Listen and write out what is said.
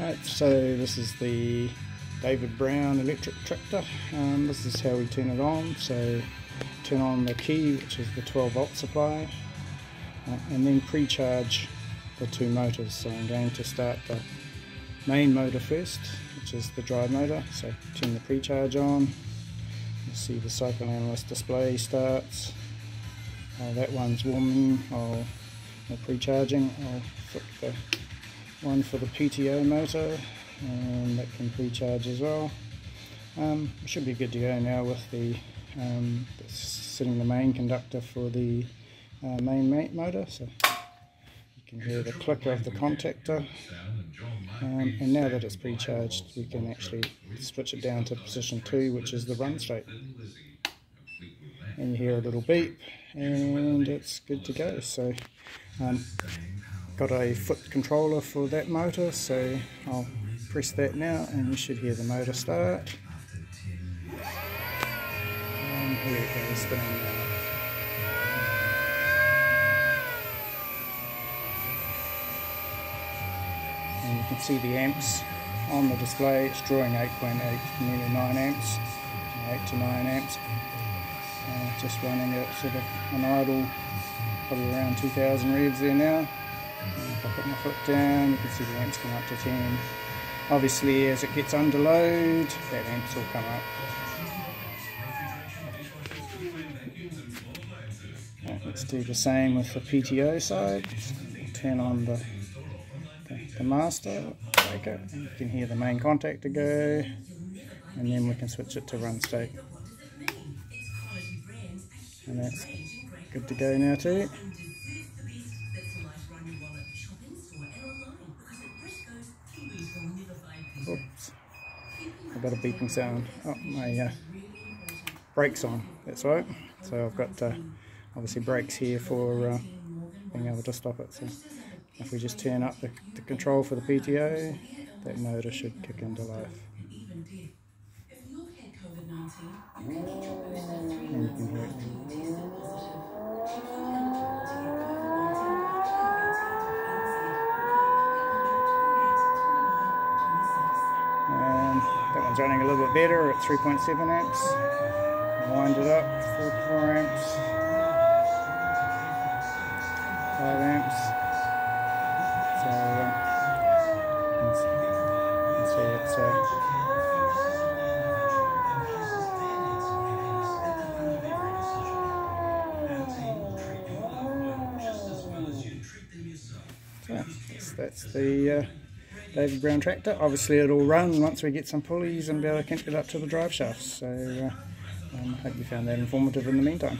Right, so this is the David Brown electric tractor. Um, this is how we turn it on. So turn on the key, which is the 12 volt supply, uh, and then pre-charge the two motors. So I'm going to start the main motor first, which is the drive motor. So turn the pre-charge on. You'll see the cycle analyst display starts. Uh, that one's warming or, or pre-charging. I'll flip the one for the PTO motor and that can pre-charge as well. Um, should be good to go now with the um, setting the main contactor for the uh, main motor so you can hear the clicker of the contactor. Um, and now that it's pre-charged we can actually switch it down to position 2 which is the run state. And you hear a little beep and it's good to go. So um, got a foot controller for that motor so I'll press that now and you should hear the motor start. And here it goes spinning now and you can see the amps on the display. It's drawing 8.8 nearly 9 amps 8 to 9 amps. Uh, just running at sort of an idle probably around 2000 revs there now I put my foot down, you can see the amps come up to 10. Obviously, as it gets under load, that amps will come up. Right, let's do the same with the PTO side. Turn on the, the, the master, break it. You can hear the main contactor go, and then we can switch it to run state. And that's good to go now too. Oops. I've got a beeping sound. Oh, my uh, brakes on. That's right. So I've got uh, obviously brakes here for uh, being able to stop it. So if we just turn up the, the control for the PTO, that motor should kick into life. And you can hear it. And running a little bit better at 3.7 amps. Wind it up, 4, amps, 5 amps. So uh, can see it's uh, So that's, that's the uh, David Brown tractor. Obviously it'll run once we get some pulleys and be able to connect it up to the drive shafts. So uh, um, I hope you found that informative in the meantime.